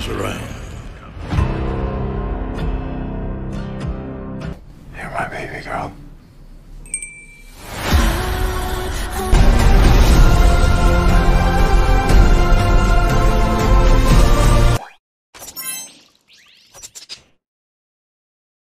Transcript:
comes around. You're my baby girl.